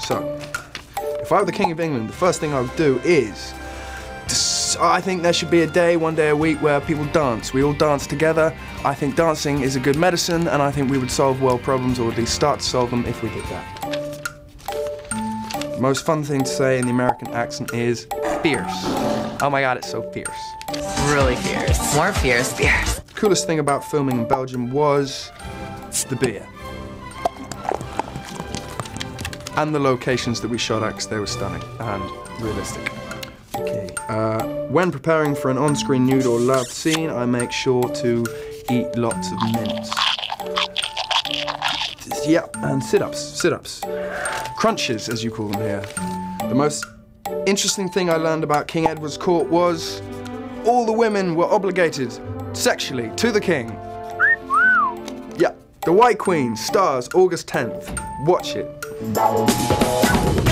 So, if I were the King of England, the first thing I would do is I think there should be a day, one day a week, where people dance. We all dance together. I think dancing is a good medicine, and I think we would solve world problems, or at least start to solve them if we did that. The most fun thing to say in the American accent is fierce. Oh my god, it's so fierce. Really fierce. More fierce, fierce. Coolest thing about filming in Belgium was the beer. And the locations that we shot at, 'cause they were stunning and realistic. Okay. Uh, when preparing for an on-screen nude or love scene, I make sure to eat lots of mints. Yeah, and sit-ups, sit-ups. Crunches, as you call them here. The most interesting thing I learned about King Edward's court was all the women were obligated sexually to the king. Yeah, The White Queen stars August 10th. Watch it.